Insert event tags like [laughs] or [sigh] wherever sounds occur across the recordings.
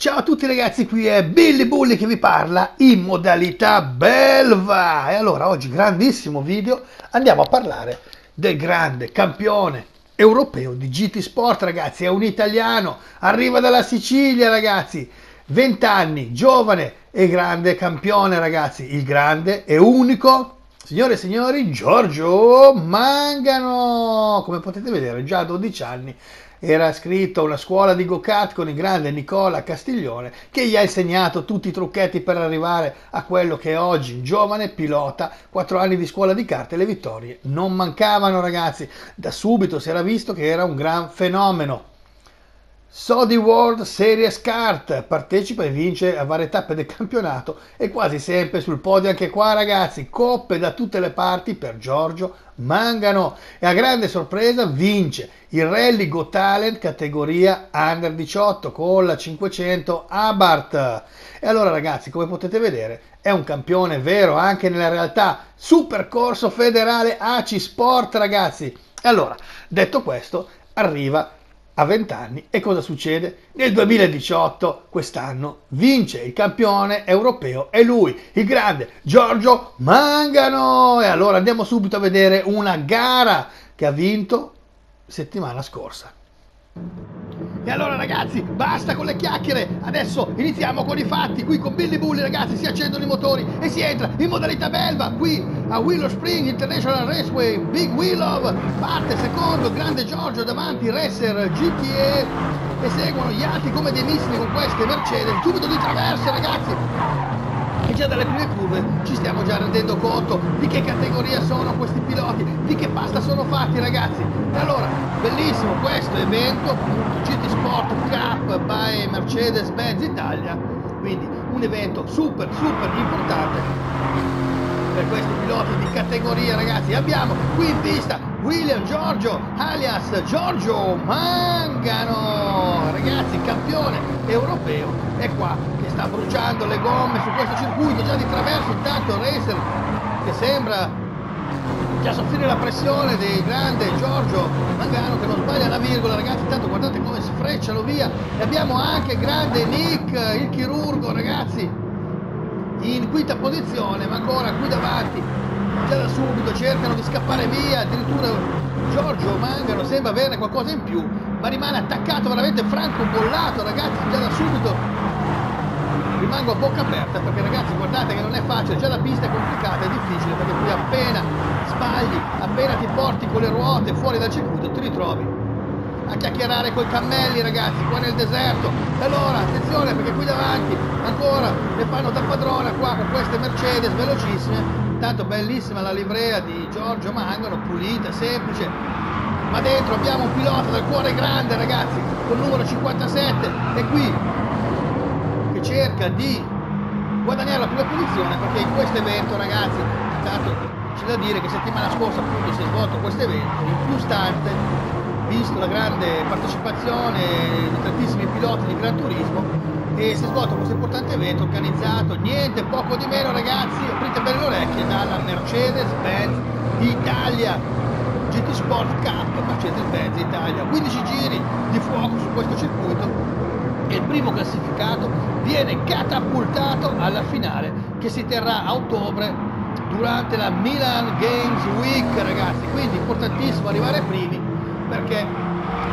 Ciao a tutti ragazzi, qui è Billy Bully che vi parla in modalità belva. E allora oggi grandissimo video, andiamo a parlare del grande campione europeo di GT Sport ragazzi, è un italiano, arriva dalla Sicilia ragazzi, 20 anni, giovane e grande campione ragazzi, il grande e unico Signore e signori, Giorgio Mangano, come potete vedere già a 12 anni era iscritto a una scuola di go-kart con il grande Nicola Castiglione che gli ha insegnato tutti i trucchetti per arrivare a quello che è oggi un giovane pilota, 4 anni di scuola di kart e le vittorie non mancavano ragazzi, da subito si era visto che era un gran fenomeno. Sodi World Series Kart partecipa e vince a varie tappe del campionato e quasi sempre sul podio anche qua ragazzi, coppe da tutte le parti per Giorgio Mangano e a grande sorpresa vince il Rally Go Talent categoria Under 18 con la 500 Abarth. E allora ragazzi, come potete vedere, è un campione vero anche nella realtà. Supercorso federale ACI Sport ragazzi. E allora, detto questo, arriva a 20 anni e cosa succede? Nel 2018, quest'anno, vince il campione europeo e lui, il grande Giorgio Mangano. E allora andiamo subito a vedere una gara che ha vinto settimana scorsa. E allora ragazzi, basta con le chiacchiere, adesso iniziamo con i fatti, qui con Billy Bully ragazzi si accendono i motori e si entra in modalità belva, qui a Willow Spring International Raceway, Big Willow, parte secondo, grande Giorgio davanti, Racer GTE e seguono gli altri come dei missili con queste Mercedes, subito di traverse ragazzi, e già dalle prime curve ci stiamo già rendendo conto di che categoria sono questi piloti, di che pasta sono fatti ragazzi. E allora, bellissimo questo evento, GT Sport Cup by Mercedes-Benz Italia, quindi un evento super super importante per questi piloti di categoria ragazzi. Abbiamo qui in pista William Giorgio alias Giorgio Mangano, ragazzi campione europeo, è qua che sta bruciando le gomme su questo circuito già di traverso, intanto Racer che sembra già soffrire la pressione del grande Giorgio Mangano che non sbaglia una virgola ragazzi, intanto guardate come sfrecciano via. E abbiamo anche grande Nick, il chirurgo ragazzi in quinta posizione ma ancora qui davanti già da subito cercano di scappare via, addirittura Giorgio Mangano sembra averne qualcosa in più, ma rimane attaccato veramente franco bollato ragazzi già da subito. Rimango a bocca aperta perché ragazzi guardate che non è facile, già la pista è complicata, è difficile perché qui appena sbagli, appena ti porti con le ruote fuori dal circuito ti ritrovi a chiacchierare coi cammelli ragazzi qua nel deserto. E allora attenzione perché qui davanti ancora le fanno da padrona qua con queste Mercedes velocissime Intanto bellissima la livrea di Giorgio Mangano, pulita, semplice. Ma dentro abbiamo un pilota dal cuore grande, ragazzi, col numero 57. E qui che cerca di guadagnare la prima posizione perché in questo evento, ragazzi, intanto c'è da dire che settimana scorsa appunto si è svolto questo evento in più stante, visto la grande partecipazione di tantissimi piloti di Gran Turismo e si è svolto questo importante evento organizzato niente poco di meno ragazzi. Aprite bene le orecchie dalla Mercedes-Benz Italia. GT Sport Cup Mercedes-Benz Italia. 15 giri di fuoco su questo circuito e il primo classificato viene catapultato alla finale che si terrà a ottobre durante la Milan Games Week ragazzi. Quindi importantissimo arrivare primi perché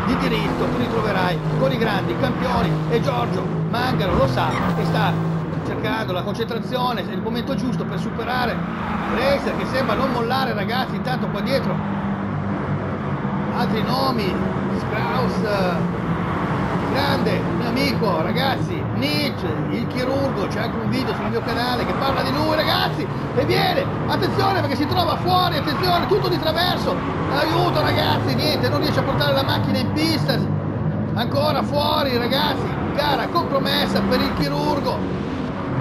di diritto ti ritroverai con i grandi campioni e Giorgio Mangano lo sa e sta cercando la concentrazione, il momento giusto per superare Racer che sembra non mollare ragazzi, intanto qua dietro. Altri nomi, Strauss, grande mio amico ragazzi Nietzsche il chirurgo c'è anche un video sul mio canale che parla di lui ragazzi e viene attenzione perché si trova fuori attenzione tutto di traverso aiuto ragazzi niente non riesce a portare la macchina in pista ancora fuori ragazzi gara compromessa per il chirurgo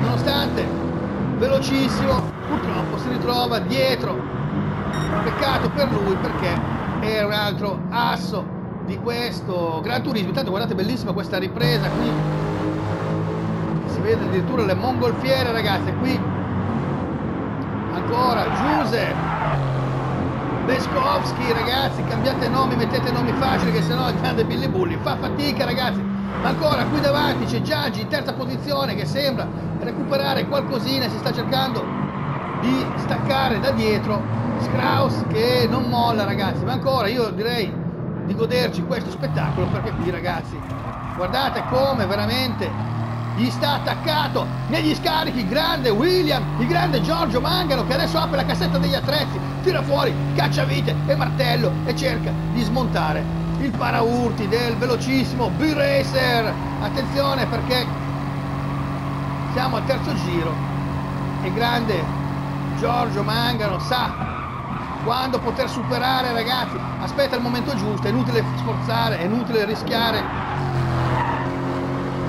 nonostante velocissimo purtroppo si ritrova dietro peccato per lui perché è un altro asso di questo Gran Turismo. Intanto guardate bellissima questa ripresa qui. Si vede addirittura le mongolfiere ragazzi. Qui ancora Giuse Beskowski ragazzi cambiate nomi mettete nomi facili che sennò il grande Billy Bully fa fatica ragazzi ma ancora qui davanti c'è Giaggi in terza posizione che sembra recuperare qualcosina si sta cercando di staccare da dietro Strauss che non molla ragazzi ma ancora io direi di goderci questo spettacolo perché qui ragazzi guardate come veramente gli sta attaccato negli scarichi il grande William, il grande Giorgio Mangano che adesso apre la cassetta degli attrezzi, tira fuori cacciavite e martello e cerca di smontare il paraurti del velocissimo B-Racer. Attenzione perché siamo al terzo giro e grande Giorgio Mangano sa quando poter superare ragazzi, aspetta il momento giusto, è inutile sforzare, è inutile rischiare.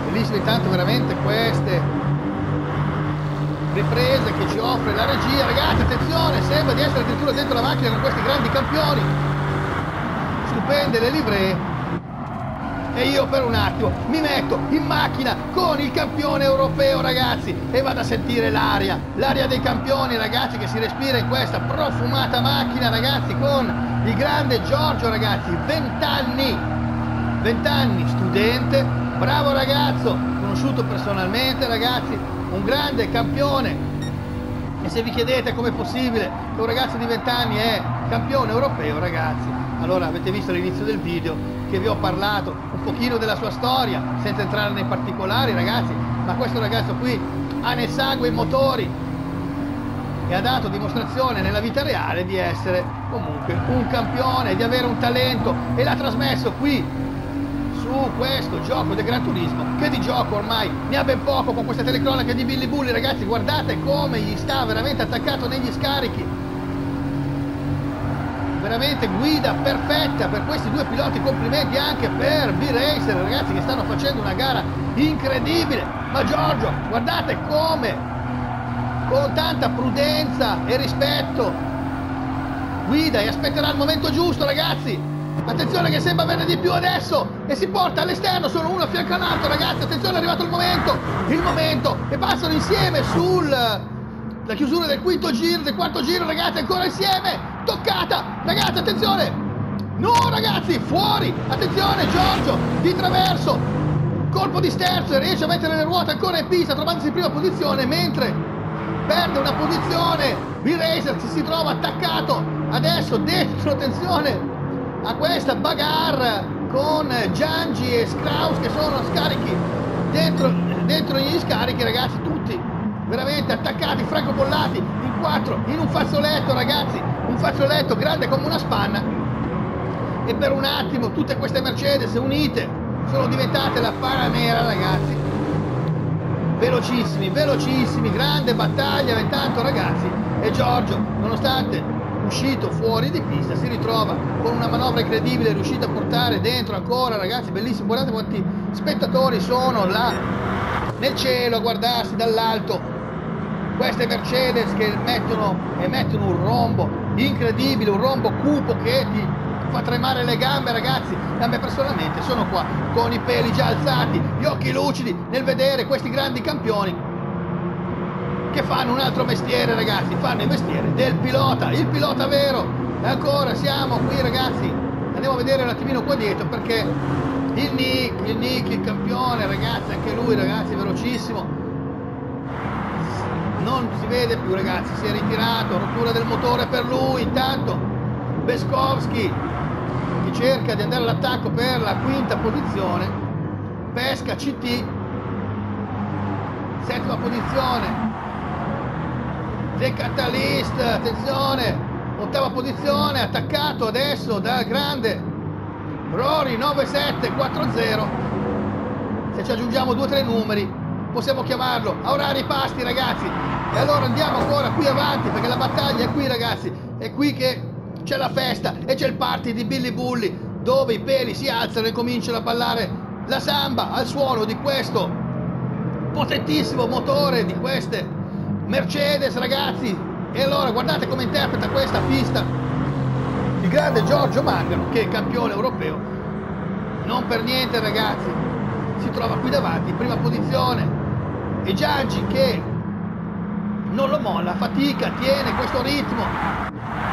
Bellissime intanto veramente queste riprese che ci offre la regia. Ragazzi attenzione sembra di essere addirittura dentro la macchina con questi grandi campioni. Stupende le livree e io per un attimo mi metto in macchina con il campione europeo ragazzi e vado a sentire l'aria l'aria dei campioni ragazzi che si respira in questa profumata macchina ragazzi con il grande Giorgio ragazzi 20 anni 20 anni studente bravo ragazzo, conosciuto personalmente ragazzi, un grande campione. E se vi chiedete com'è possibile che un ragazzo di 20 anni è campione europeo, ragazzi, allora avete visto all'inizio del video che vi ho parlato un pochino della sua storia, senza entrare nei particolari, ragazzi, ma questo ragazzo qui ha nel sangue i motori e ha dato dimostrazione nella vita reale di essere comunque un campione, di avere un talento e l'ha trasmesso qui su questo gioco del Gran Turismo che di gioco ormai ne ha ben poco con queste telecronache di Billy Bully ragazzi guardate come gli sta veramente attaccato negli scarichi veramente guida perfetta per questi due piloti. Complimenti anche per B-Racer ragazzi che stanno facendo una gara incredibile. Ma Giorgio guardate come con tanta prudenza e rispetto guida e aspetterà il momento giusto ragazzi. Attenzione che sembra avere di più adesso e si porta all'esterno, sono uno a fianco all'altro ragazzi, attenzione è arrivato il momento, il momento. E passano insieme sul la chiusura del quinto giro, del quarto giro ragazzi, ancora insieme, toccata, ragazzi attenzione, no ragazzi, fuori, attenzione Giorgio, di traverso, colpo di sterzo riesce a mettere le ruote ancora in pista trovandosi in prima posizione mentre perde una posizione, B-Racer si trova attaccato. Adesso dentro, attenzione, a questa bagarre con Giangi e Strauss che sono scarichi dentro, dentro gli scarichi ragazzi veramente attaccati, francobollati in quattro in un fazzoletto ragazzi. Un fazzoletto grande come una spanna. E per un attimo tutte queste Mercedes unite sono diventate la para nera ragazzi. Velocissimi, velocissimi, grande battaglia intanto ragazzi. E Giorgio nonostante uscito fuori di pista, si ritrova con una manovra incredibile, riuscito a portare dentro ancora, ragazzi, bellissimo, guardate quanti spettatori sono là nel cielo a guardarsi dall'alto queste Mercedes che mettono, emettono un rombo incredibile, un rombo cupo che ti fa tremare le gambe ragazzi. A me personalmente sono qua con i peli già alzati, gli occhi lucidi nel vedere questi grandi campioni che fanno un altro mestiere ragazzi, fanno il mestiere del pilota, il pilota vero. E ancora siamo qui ragazzi, andiamo a vedere un attimino qua dietro perché il Nick, il Nick, il campione ragazzi, anche lui ragazzi velocissimo, non si vede più ragazzi, si è ritirato, rottura del motore per lui, intanto Beskowski che cerca di andare all'attacco per la quinta posizione, pesca CT, settima posizione, The Catalyst, attenzione, ottava posizione, attaccato adesso dal grande Rory 9740. Se ci aggiungiamo due o tre numeri possiamo chiamarlo a orari pasti ragazzi. E allora andiamo ancora qui avanti perché la battaglia è qui ragazzi, è qui che c'è la festa e c'è il party di Billy Bully dove i peli si alzano e cominciano a ballare la samba al suono di questo potentissimo motore di queste Mercedes ragazzi. E allora guardate come interpreta questa pista il grande Giorgio Mangano che è campione europeo. Non per niente ragazzi si trova qui davanti in prima posizione. E Giangi che non lo molla fatica tiene questo ritmo.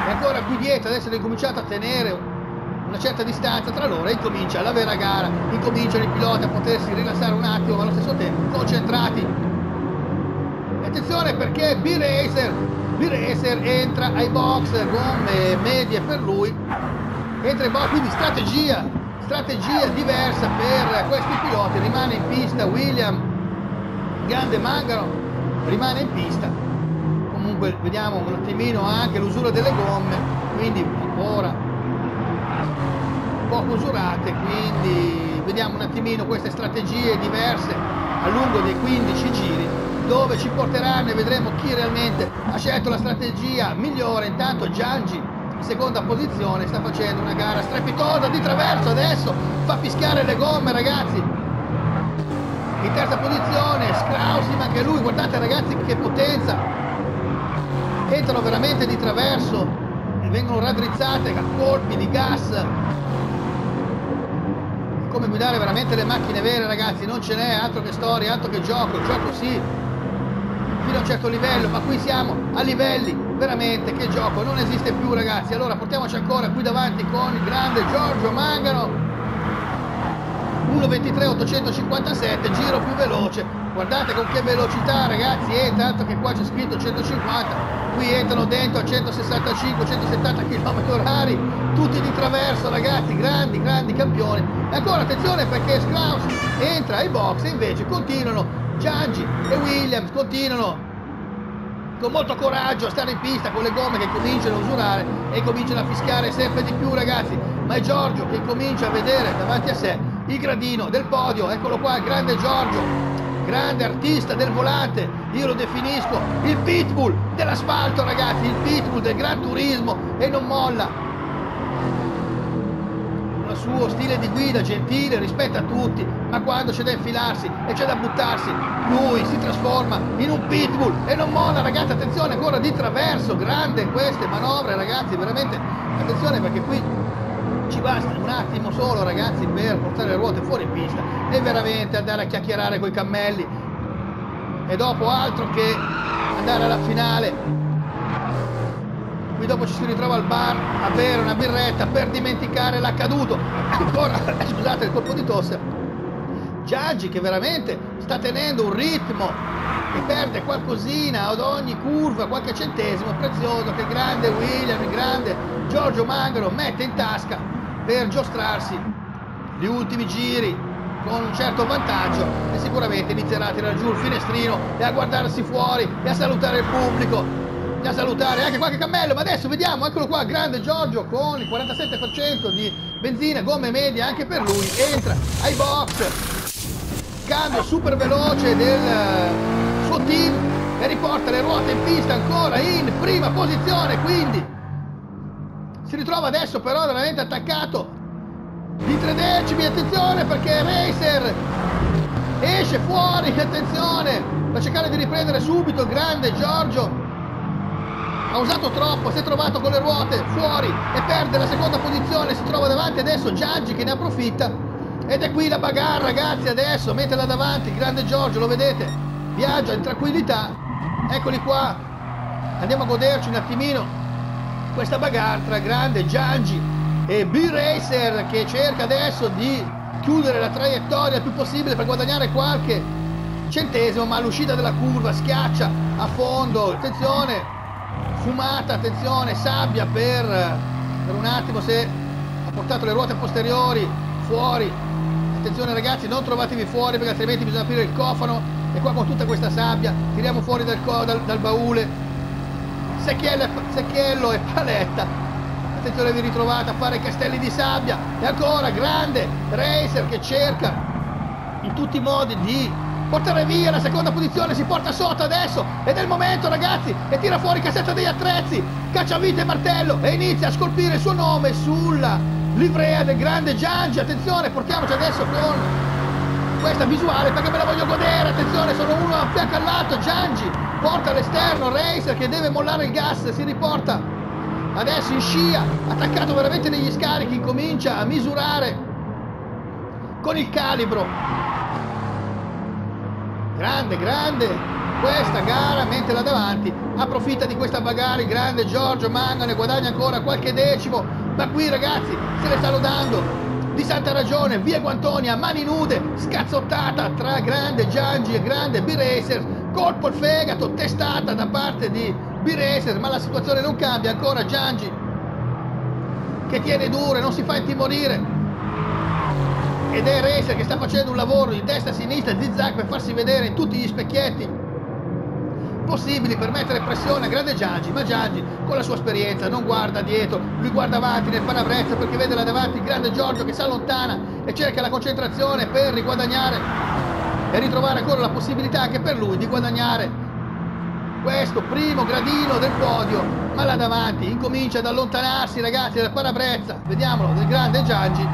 E ancora qui dietro adesso hanno incominciato a tenere una certa distanza tra loro e incomincia la vera gara, incominciano i piloti a potersi rilassare un attimo ma allo stesso tempo concentrati. Attenzione perché B-Racer, B-Racer entra ai box, gomme medie per lui, entra ai box, quindi strategia, strategia diversa per questi piloti, rimane in pista William, grande Mangaro, rimane in pista, comunque vediamo un attimino anche l'usura delle gomme, quindi ancora poco usurate, quindi vediamo un attimino queste strategie diverse a lungo dei 15 giri dove ci porteranno e vedremo chi realmente ha scelto la strategia migliore. Intanto Giangi in seconda posizione sta facendo una gara strepitosa di traverso adesso, fa fischiare le gomme ragazzi. In terza posizione Scrausi, anche lui, guardate ragazzi che potenza. Entrano veramente di traverso e vengono raddrizzate a colpi di gas. Come guidare veramente le macchine vere ragazzi, non ce n'è altro che storia, altro che gioco, gioco sì, fino a un certo livello, ma qui siamo a livelli veramente che gioco non esiste più ragazzi. Allora portiamoci ancora qui davanti con il grande Giorgio Mangano, 1.23 857, giro più veloce, guardate con che velocità ragazzi entra, tanto che qua c'è scritto 150 qui entrano dentro a 165 170 km orari tutti di traverso ragazzi grandi grandi campioni. E ancora attenzione perché Strauss entra ai box e invece continuano Giangi e Williams continuano con molto coraggio a stare in pista con le gomme che cominciano a usurare e cominciano a fischiare sempre di più ragazzi. Ma è Giorgio che comincia a vedere davanti a sé il gradino del podio eccolo qua il grande Giorgio grande artista del volante, io lo definisco il pitbull dell'asfalto ragazzi, il pitbull del gran turismo e non molla. Il suo stile di guida gentile, rispetta tutti, ma quando c'è da infilarsi e c'è da buttarsi, lui si trasforma in un pitbull e non molla ragazzi, attenzione ancora di traverso, grande queste manovre ragazzi, veramente attenzione perché qui ci basta un attimo solo ragazzi per portare le ruote fuori pista e veramente andare a chiacchierare con i cammelli. E dopo altro che andare alla finale. Qui dopo ci si ritrova al bar a bere una birretta per dimenticare l'accaduto. Ancora [laughs] scusate il colpo di tosse Giaggi che veramente sta tenendo un ritmo. Che perde qualcosina ad ogni curva, qualche centesimo prezioso che il grande William, il grande Giorgio Mangaro mette in tasca per giostrarsi gli ultimi giri con un certo vantaggio e sicuramente inizierà a tirare giù il finestrino e a guardarsi fuori e a salutare il pubblico e a salutare anche qualche cammello. Ma adesso vediamo eccolo qua grande Giorgio con il 47% di benzina gomme medie anche per lui. Entra ai box cambio super veloce del suo team e riporta le ruote in pista ancora in prima posizione quindi si ritrova adesso però veramente attaccato di tre decimi attenzione perché Racer esce fuori attenzione per cercare di riprendere subito grande Giorgio. Ha usato troppo si è trovato con le ruote fuori e perde la seconda posizione si trova davanti adesso Giangi che ne approfitta ed è qui la bagarre ragazzi adesso, mettela davanti, grande Giorgio, lo vedete? Viaggia in tranquillità, eccoli qua. Andiamo a goderci un attimino questa bagarre tra grande Giangi e B-Racer che cerca adesso di chiudere la traiettoria il più possibile per guadagnare qualche centesimo, ma all'uscita della curva schiaccia a fondo, attenzione, fumata, attenzione, sabbia per, per un attimo se ha portato le ruote posteriori fuori attenzione ragazzi non trovatevi fuori perché altrimenti bisogna aprire il cofano. E qua con tutta questa sabbia tiriamo fuori dal, dal, dal baule. Secchiello, secchiello e paletta. Attenzione vi ritrovate a fare castelli di sabbia. E ancora grande racer che cerca in tutti i modi di portare via la seconda posizione. Si porta sotto adesso. Ed è il momento ragazzi e tira fuori cassetta degli attrezzi. Cacciavite e martello e inizia a scolpire il suo nome sulla livrea del grande Giangi, attenzione, portiamoci adesso con questa visuale perché me la voglio godere, attenzione, sono uno a fianco all'altro, Giangi porta all'esterno, Racer che deve mollare il gas, si riporta adesso in scia, attaccato veramente negli scarichi, comincia a misurare con il calibro, grande, grande, questa gara mentre là davanti approfitta di questa bagarre il grande Giorgio Mangano e guadagna ancora qualche decimo ma qui ragazzi se le stanno dando. Di santa ragione via Guantonia mani nude scazzottata tra grande Giangi e grande B-Racer colpo al fegato testata da parte di B-Racer ma la situazione non cambia ancora Giangi che tiene duro e non si fa intimorire. Ed è Racer che sta facendo un lavoro di destra a sinistra, zigzag per farsi vedere in tutti gli specchietti possibili per mettere pressione a grande Giangi, ma Giangi con la sua esperienza non guarda dietro, lui guarda avanti nel palavrezza perché vede là davanti il grande Giorgio che si allontana e cerca la concentrazione per riguadagnare e ritrovare ancora la possibilità anche per lui di guadagnare. Questo primo gradino del podio, ma là davanti incomincia ad allontanarsi ragazzi dal parabrezza, vediamolo, del grande Giangi,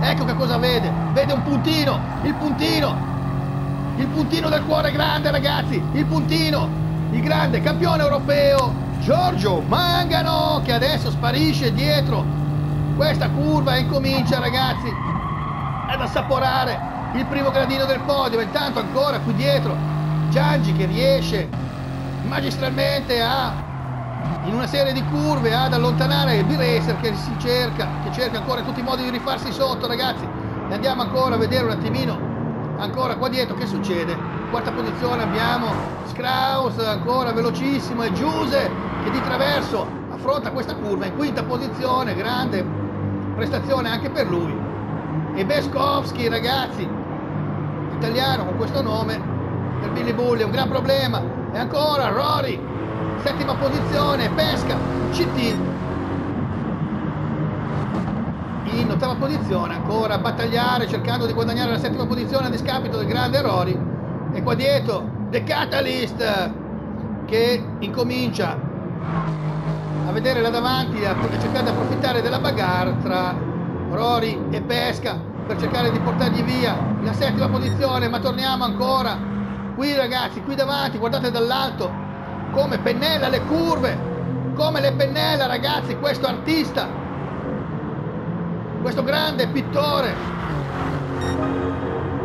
ecco che cosa vede, vede un puntino, il puntino, il puntino del cuore grande ragazzi, il puntino, il grande campione europeo Giorgio Mangano che adesso sparisce dietro. Questa curva e incomincia ragazzi ad assaporare il primo gradino del podio. Intanto ancora qui dietro Giangi che riesce magistralmente a in una serie di curve ad allontanare il B-Racer che si cerca che cerca ancora in tutti i modi di rifarsi sotto ragazzi. E andiamo ancora a vedere un attimino ancora qua dietro che succede? Quarta posizione abbiamo Strauss ancora velocissimo e Giuse che di traverso affronta questa curva. In quinta posizione grande prestazione anche per lui. E Beskowski ragazzi italiano con questo nome per Billy Bulli è un gran problema. E ancora Rory settima posizione pesca CT in ottava posizione ancora a battagliare cercando di guadagnare la settima posizione a discapito del grande Rory e qua dietro The Catalyst che incomincia a vedere là davanti a cercare di approfittare della bagarre tra Rory e Pesca per cercare di portargli via la settima posizione ma torniamo ancora qui ragazzi qui davanti guardate dall'alto come pennella le curve come le pennella ragazzi questo artista questo grande pittore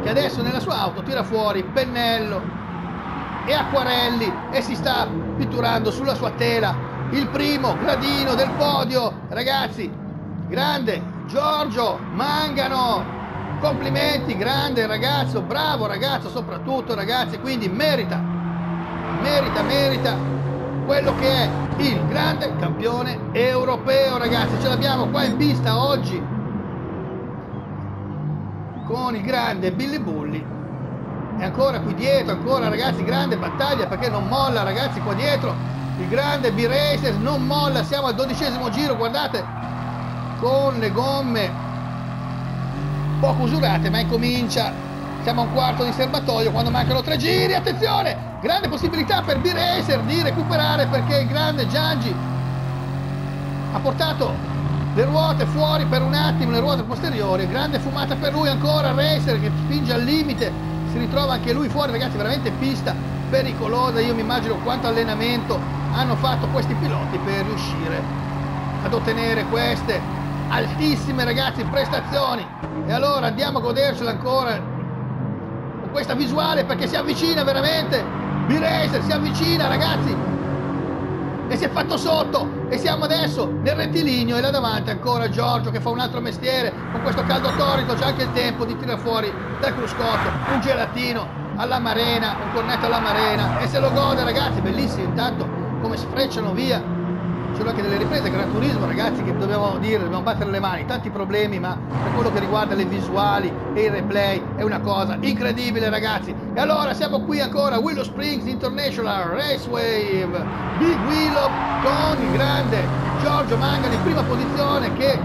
che adesso nella sua auto tira fuori pennello e acquarelli e si sta pitturando sulla sua tela il primo gradino del podio. Ragazzi grande Giorgio Mangano. Complimenti grande ragazzo bravo ragazzo soprattutto ragazzi quindi merita merita merita quello che è il grande campione europeo ragazzi. Ce l'abbiamo qua in pista oggi con il grande Billy Bulli. E ancora qui dietro ancora ragazzi grande battaglia perché non molla ragazzi qua dietro. Il grande B-Racers non molla siamo al dodicesimo giro guardate con le gomme poco usurate ma incomincia. Siamo a un quarto di serbatoio quando mancano tre giri attenzione grande possibilità per B-Racer di recuperare perché il grande Giangi ha portato le ruote fuori per un attimo, le ruote posteriori, grande fumata per lui ancora, Racer che spinge al limite, si ritrova anche lui fuori, ragazzi, veramente pista pericolosa, io mi immagino quanto allenamento hanno fatto questi piloti per riuscire ad ottenere queste altissime ragazzi prestazioni. E allora andiamo a godercela ancora con questa visuale perché si avvicina veramente B-Racer si avvicina ragazzi e si è fatto sotto. E siamo adesso nel rettilineo e là davanti ancora Giorgio che fa un altro mestiere. Con questo caldo torrido c'è anche il tempo di tirare fuori dal cruscotto un gelatino alla marena un cornetto alla marena. E se lo gode ragazzi bellissimo. Intanto come sfrecciano via ci sono anche delle riprese Gran Turismo ragazzi che dobbiamo dire dobbiamo battere le mani tanti problemi ma per quello che riguarda le visuali e il replay è una cosa incredibile ragazzi. E allora siamo qui ancora Willow Springs International Raceway Big Willow con il grande Giorgio Mangano in prima posizione che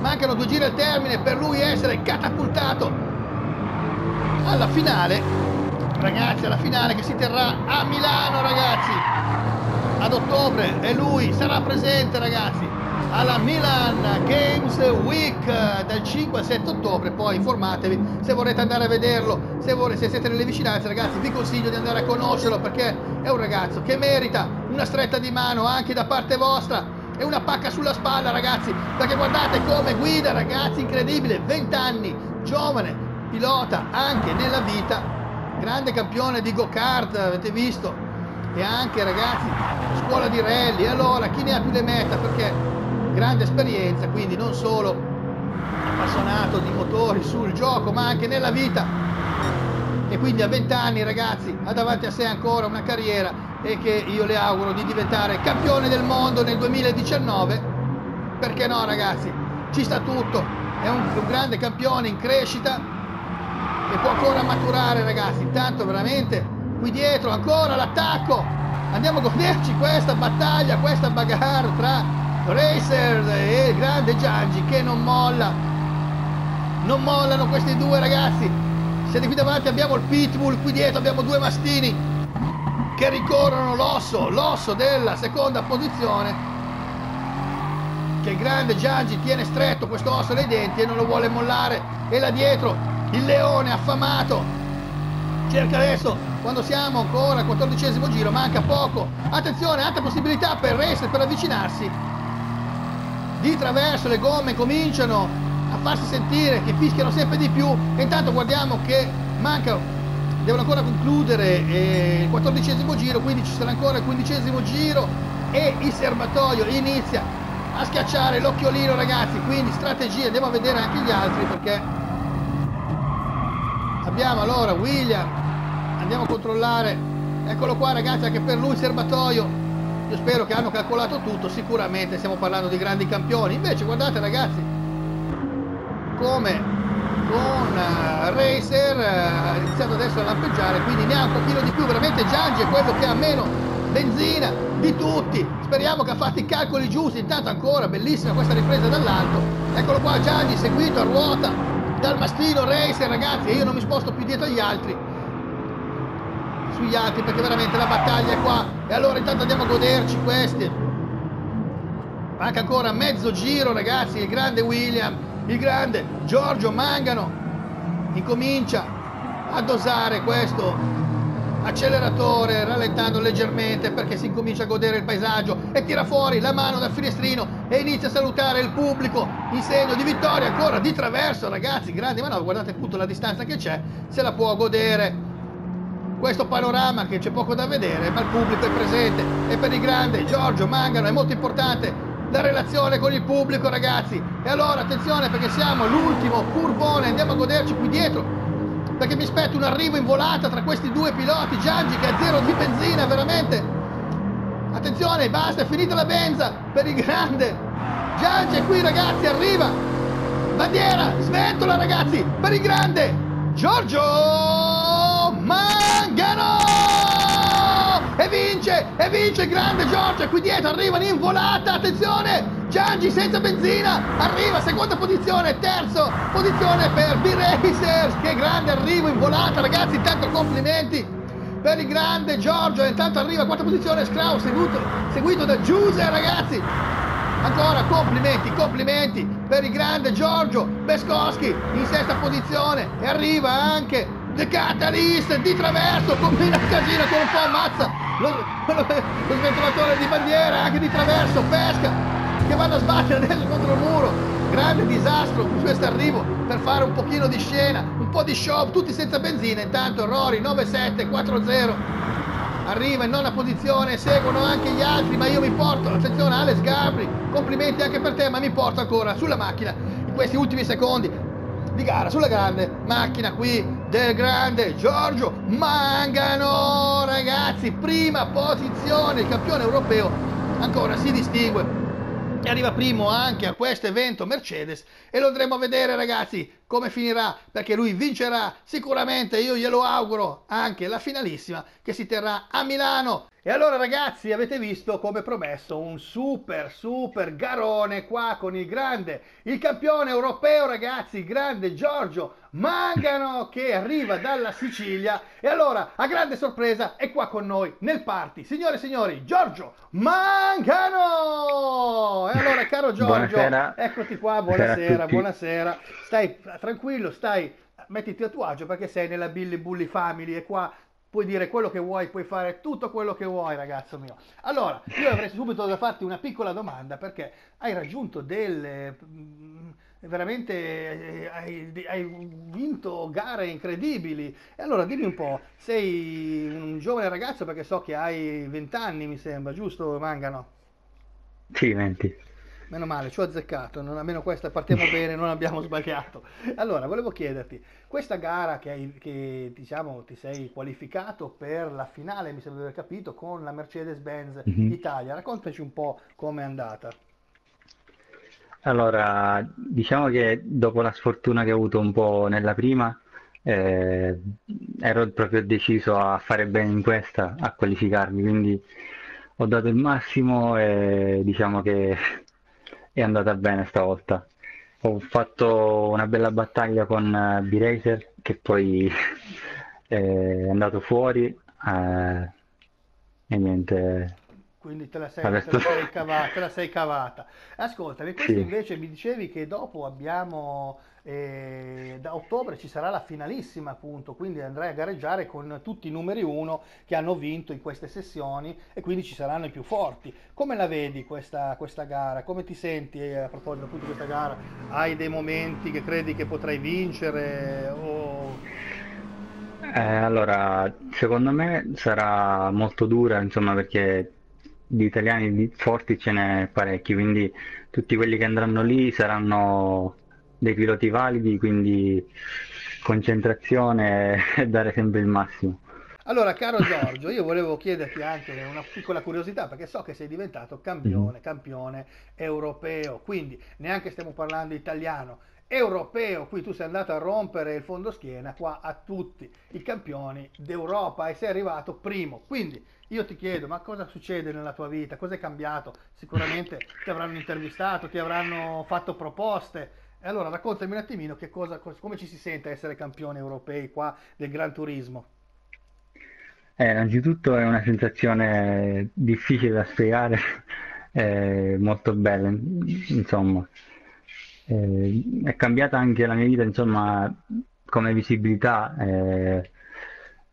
mancano due giri al termine per lui essere catapultato alla finale ragazzi alla finale che si terrà a Milano ad ottobre e lui sarà presente ragazzi alla Milan Games Week dal 5 al 7 ottobre poi informatevi se vorrete andare a vederlo se, vorrete, se siete nelle vicinanze ragazzi vi consiglio di andare a conoscerlo perché è un ragazzo che merita una stretta di mano anche da parte vostra e una pacca sulla spalla ragazzi perché guardate come guida ragazzi incredibile 20 anni giovane pilota anche nella vita grande campione di go-kart, avete visto? E anche ragazzi, scuola di rally, allora chi ne ha più le meta? Perché grande esperienza, quindi non solo appassionato di motori sul gioco, ma anche nella vita. E quindi a 20 anni ragazzi ha davanti a sé ancora una carriera e che io le auguro di diventare campione del mondo nel 2019. Perché no ragazzi? Ci sta tutto, è un, un grande campione in crescita e può ancora maturare ragazzi. Intanto veramente qui dietro ancora l'attacco. Andiamo a goderci questa battaglia, questa bagarre tra Racer e il grande Giangi che non molla. Non mollano questi due ragazzi. Siete qui davanti abbiamo il Pitbull, qui dietro abbiamo due mastini che ricorrono l'osso, l'osso della seconda posizione che il grande Giangi tiene stretto questo osso nei denti e non lo vuole mollare e là dietro il leone affamato cerca adesso quando siamo ancora al quattordicesimo giro manca poco. Attenzione altra possibilità per Racer per avvicinarsi. Di traverso le gomme cominciano a farsi sentire che fischiano sempre di più. E intanto guardiamo che manca devono ancora concludere eh, il quattordicesimo giro quindi ci sarà ancora il quindicesimo giro e il serbatoio inizia a schiacciare l'occhiolino ragazzi. Quindi strategie andiamo a vedere anche gli altri perché abbiamo allora William andiamo a controllare. Eccolo qua ragazzi anche per lui il serbatoio. Io spero che hanno calcolato tutto sicuramente. Stiamo parlando di grandi campioni. Invece guardate ragazzi. Come con uh, Racer uh, ha iniziato adesso a lampeggiare quindi ne ha un pochino di più. Veramente Giangi è quello che ha meno benzina di tutti. Speriamo che ha fatto i calcoli giusti. Intanto ancora bellissima questa ripresa dall'alto. Eccolo qua Gianni seguito a ruota dal mastino racer ragazzi e io non mi sposto più dietro agli altri sugli altri perché veramente la battaglia è qua. E allora intanto andiamo a goderci questi. Manca ancora mezzo giro ragazzi il grande William il grande Giorgio Mangano. Incomincia a dosare questo acceleratore rallentando leggermente perché si incomincia a godere il paesaggio. E tira fuori la mano dal finestrino e inizia a salutare il pubblico in segno di vittoria ancora di traverso ragazzi grandi. Ma no guardate appunto la distanza che c'è se la può godere questo panorama che c'è poco da vedere ma il pubblico è presente e per il grande Giorgio Mangano è molto importante la relazione con il pubblico ragazzi e allora attenzione perché siamo all'ultimo curvone andiamo a goderci qui dietro perché mi aspetto un arrivo in volata tra questi due piloti, Giangi che ha zero di benzina, veramente. Attenzione, basta, è finita la benza per il grande. Giangi è qui ragazzi, arriva. Bandiera, sventola ragazzi, per il grande. Giorgio Mangano! E vince, e vince grande Giorgio, qui dietro arrivano in volata, attenzione! Giangi senza benzina, arriva, seconda posizione, terzo posizione per B-Racers, che grande arrivo in volata ragazzi, intanto complimenti per il grande Giorgio, intanto arriva quarta posizione Strauss, seguito, seguito da Giuse ragazzi, ancora complimenti, complimenti per il grande Giorgio Beskowski in sesta posizione e arriva anche The Catalyst di traverso, combina il casino con un po' ammazza lo, lo, lo sventilatore di bandiera anche di traverso, pesca che vanno a sbattere [laughs] adesso contro il muro. Grande disastro questo arrivo per fare un pochino di scena, un po' di show, tutti senza benzina. Intanto Rory 9-7-4-0 arriva in nona posizione, seguono anche gli altri, ma io mi porto, attenzione Alex Gabri, complimenti anche per te, ma mi porto ancora sulla macchina in questi ultimi secondi di gara, sulla grande macchina qui del grande Giorgio Mangano, ragazzi, prima posizione, il campione europeo ancora si distingue. E arriva primo anche a questo evento Mercedes e lo andremo a vedere ragazzi come finirà? Perché lui vincerà sicuramente io glielo auguro anche la finalissima che si terrà a Milano. E allora ragazzi avete visto come promesso un super super garone qua con il grande il campione europeo ragazzi il grande Giorgio Mangano che arriva dalla Sicilia. E allora a grande sorpresa è qua con noi nel party. Signore e signori Giorgio Mangano! E allora caro Giorgio buonasera. eccoti qua buonasera buonasera stai tranquillo stai mettiti a tuo agio perché sei nella Billy Bully Family e qua puoi dire quello che vuoi, puoi fare tutto quello che vuoi, ragazzo mio. Allora, io avrei subito da farti una piccola domanda perché hai raggiunto delle mm, veramente eh, hai, hai, vinto gare incredibili. E allora dimmi un po', sei un giovane ragazzo perché so che hai 20 anni, mi sembra, giusto Mangano? Sì, 20. Meno male, ci ho azzeccato, non, almeno questa partiamo [laughs] bene, non abbiamo sbagliato. Allora, volevo chiederti, questa gara che, hai, che diciamo ti sei qualificato per la finale, mi sembra di aver capito, con la Mercedes-Benz mm-hmm. Italia, raccontaci un po' com'è andata. Allora, diciamo che dopo la sfortuna che ho avuto un po' nella prima, eh, ero proprio deciso a fare bene in questa, a qualificarmi, quindi ho dato il massimo e diciamo che è andata bene stavolta. Ho fatto una bella battaglia con uh, B-Racer che poi [laughs] è andato fuori eh, e niente, quindi te la sei, te la sei, cavata, te la sei cavata. Ascoltami, questo sì. invece mi dicevi che dopo abbiamo, eh, da ottobre ci sarà la finalissima appunto, quindi andrai a gareggiare con tutti i numeri uno che hanno vinto in queste sessioni e quindi ci saranno i più forti. Come la vedi questa, questa gara? Come ti senti eh, a proposito appunto di questa gara? Hai dei momenti che credi che potrai vincere? O... Eh, allora, secondo me sarà molto dura, insomma, perché di italiani forti ce n'è parecchi, quindi tutti quelli che andranno lì saranno dei piloti validi, quindi concentrazione [laughs] e dare sempre il massimo. Allora, caro Giorgio, io volevo chiederti anche una piccola curiosità, perché so che sei diventato campione, mm. campione europeo, quindi neanche stiamo parlando italiano, europeo, qui tu sei andato a rompere il fondoschiena qua a tutti i campioni d'Europa e sei arrivato primo. Quindi io ti chiedo, ma cosa succede nella tua vita? Cosa è cambiato? Sicuramente ti avranno intervistato, ti avranno fatto proposte. E allora raccontami un attimino cosa, come ci si sente essere campioni europei qua del Gran Turismo. Eh, innanzitutto è una sensazione difficile da spiegare, [laughs] eh, molto bella, insomma eh, è cambiata anche la mia vita, insomma, come visibilità. Eh,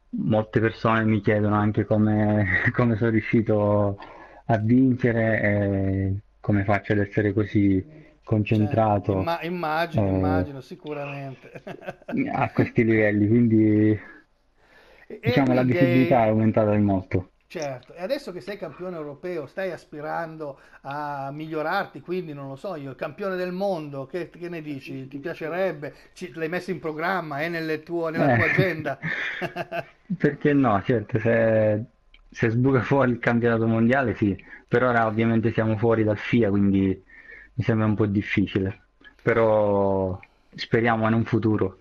molte persone mi chiedono anche come, [laughs] come sono riuscito a vincere e come faccio ad essere così concentrato. Cioè, imma- immagino, eh, immagino, sicuramente. a questi livelli, quindi diciamo la visibilità è aumentata di molto. Certo, e adesso che sei campione europeo, stai aspirando a migliorarti, quindi non lo so io, campione del mondo, che, che ne dici? Ti piacerebbe? Ci, l'hai messo in programma? È nelle tuo, nella eh, tua agenda? [laughs] perché no, certo, se, se sbuca fuori il campionato mondiale sì, per ora ovviamente siamo fuori dal FIA, quindi mi sembra un po' difficile, però speriamo in un futuro.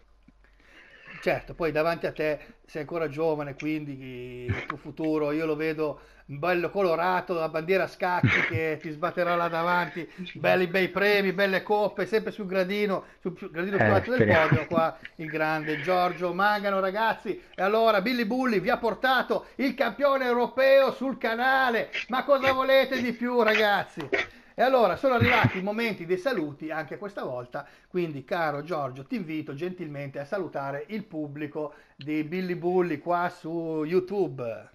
Certo, poi davanti a te sei ancora giovane, quindi il tuo futuro io lo vedo bello colorato, la bandiera a scacchi che ti sbatterà là davanti, belli bei premi, belle coppe, sempre sul gradino, sul gradino più eh, alto del podio, qua il grande Giorgio Mangano ragazzi. E allora Billy Bulli vi ha portato il campione europeo sul canale, ma cosa volete di più ragazzi? E allora sono arrivati i momenti dei saluti anche questa volta, quindi caro Giorgio ti invito gentilmente a salutare il pubblico di Billy Bully qua su YouTube.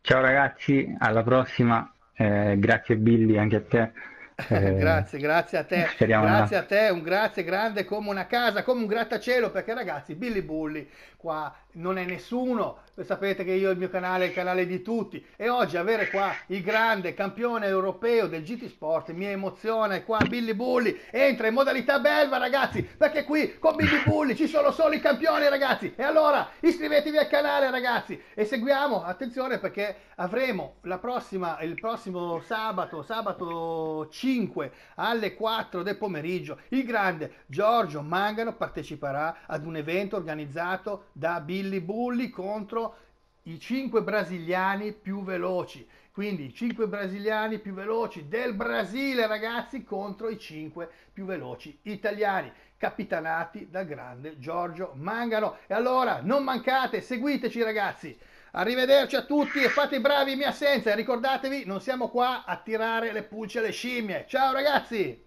Ciao ragazzi, alla prossima, eh, grazie Billy anche a te. [laughs] Eh, grazie, grazie a te, grazie a te, un grazie grande come una casa, come un grattacielo, perché ragazzi, Billy Bully qua non è nessuno, sapete che io il mio canale è il canale di tutti. E oggi avere qua il grande campione europeo del GT Sport mi emoziona, qua Billy Bully entra in modalità belva ragazzi, perché qui con Billy Bully ci sono solo i campioni ragazzi. E allora iscrivetevi al canale ragazzi e seguiamo, attenzione perché avremo la prossima, il prossimo sabato, sabato 5 alle 4 del pomeriggio, il grande Giorgio Mangano parteciperà ad un evento organizzato da Billy Bulli contro i 5 brasiliani più veloci. Quindi i 5 brasiliani più veloci del Brasile, ragazzi, contro i 5 più veloci italiani, capitanati dal grande Giorgio Mangano. E allora non mancate, seguiteci ragazzi. Arrivederci a tutti e fate i bravi in mia assenza. Ricordatevi, non siamo qua a tirare le pulce alle scimmie. Ciao ragazzi!